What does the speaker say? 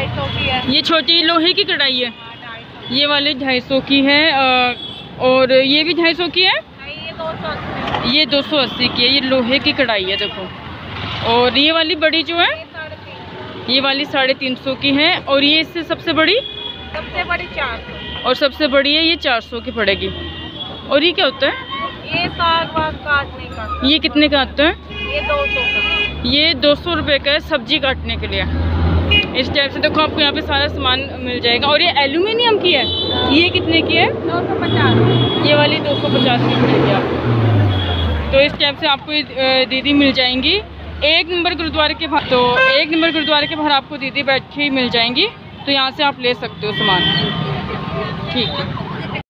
ढाई सौ की है। ये छोटी लोहे की कढ़ाई है। हाँ, ये वाली ढाई सौ की है और ये भी ढाई सौ की है? ये दो सौ अस्सी। की है ये लोहे की कढ़ाई है देखो। और ये वाली बड़ी जो है? ये वाली साढ़े तीन सौ की है और ये इससे सबसे बड़ी? सबसे बड़ी चार सौ। और सबसे बड़ी है ये चार सौ की पड़ेगी। और ये क्या होता है? ये साग वाग काटने का। ये कितने का आता है? ये दो सौ ये दो सौ रुपये का है सब्ज़ी काटने के लिए। इस टाइप से देखो आपको यहाँ पे सारा सामान मिल जाएगा। और ये एल्यूमिनियम की है? ये कितने की है? दो सौ पचास। ये वाली दो सौ पचास की मिलेगी आपको तो इस टाइप से आपको दीदी मिल जाएँगी। एक नंबर गुरुद्वारे के बाहर तो एक नंबर गुरुद्वारे के बाहर आपको दीदी बैठी मिल जाएँगी। तो यहाँ से आप ले सकते हो सामान। ठीक है।